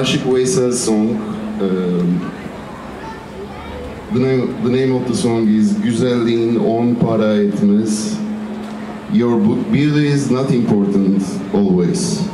Ashik Veysel's song. Um, the, name, the name of the song is Güzelliğin on para etmez. Your beauty is not important always.